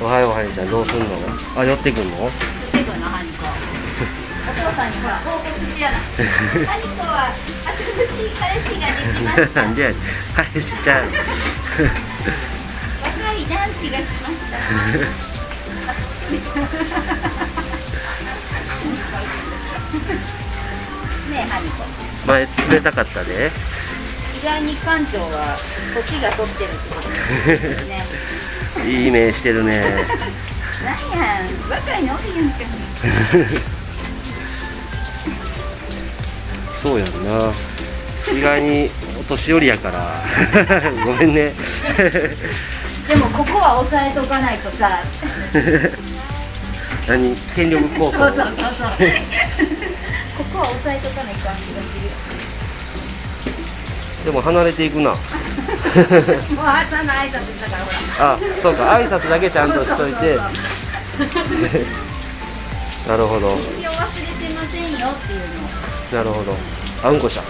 おはようはにちゃん。どうすんの？あ寄ってくんの？出てくるのお父さんにほら報告しやな。ハニコは新しい彼氏ができましたな。んでやねん彼氏ちゃう若い男子が来ましたねえハニコ前冷たかったで 意外に館長は年が取ってるってことですねいい目してるね。なん。や若いのおるやんかそうやんな。意外にお年寄りやから。ごめんね。でもここは抑えとかないとさ。何？権力構想？そうそうそうそう。ここは抑えとかないかん気がでも離れていくなもう朝の挨拶だからほら。あそうか。挨拶だけちゃんとしといて。なるほど。一応忘れてませんよっていうの。をなるほど。あうんこした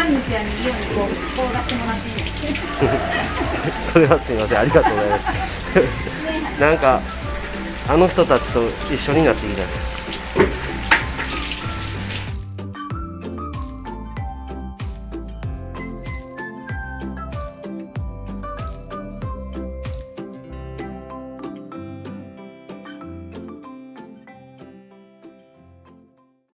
ハニちゃんに家にこう凍らせてもらっていい それはすみません。ありがとうございます。なんかあの人たちと一緒になってきた